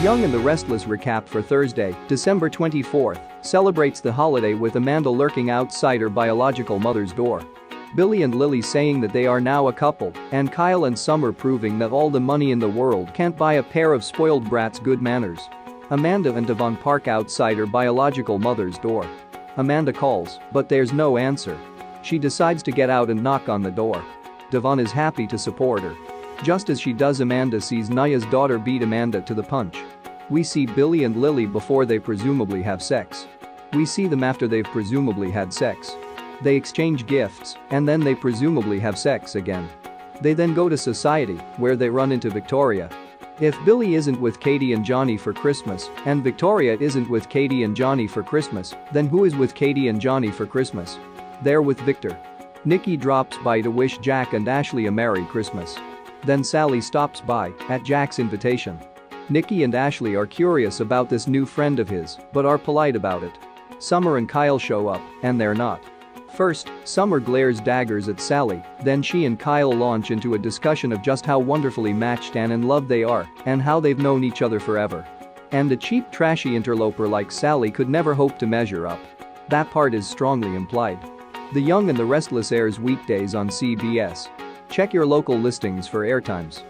Young and the Restless recap for Thursday, December 24th, celebrates the holiday with Amanda lurking outside her biological mother's door. Billy and Lily saying that they are now a couple, and Kyle and Summer proving that all the money in the world can't buy a pair of spoiled brats good manners. Amanda and Devon park outside her biological mother's door. Amanda calls, but there's no answer. She decides to get out and knock on the door. Devon is happy to support her. Just as she does Amanda sees Naya's daughter beat Amanda to the punch. We see Billy and Lily before they presumably have sex. We see them after they've presumably had sex. They exchange gifts, and then they presumably have sex again. They then go to society, where they run into Victoria. If Billy isn't with Katie and Johnny for Christmas, and Victoria isn't with Katie and Johnny for Christmas, then who is with Katie and Johnny for Christmas? They're with Victor. Nikki drops by to wish Jack and Ashley a Merry Christmas. Then Sally stops by, at Jack's invitation. Nikki and Ashley are curious about this new friend of his, but are polite about it. Summer and Kyle show up, and they're not. First, Summer glares daggers at Sally, then she and Kyle launch into a discussion of just how wonderfully matched and in love they are, and how they've known each other forever. And a cheap trashy interloper like Sally could never hope to measure up. That part is strongly implied. The Young and the Restless airs weekdays on CBS. Check your local listings for airtimes.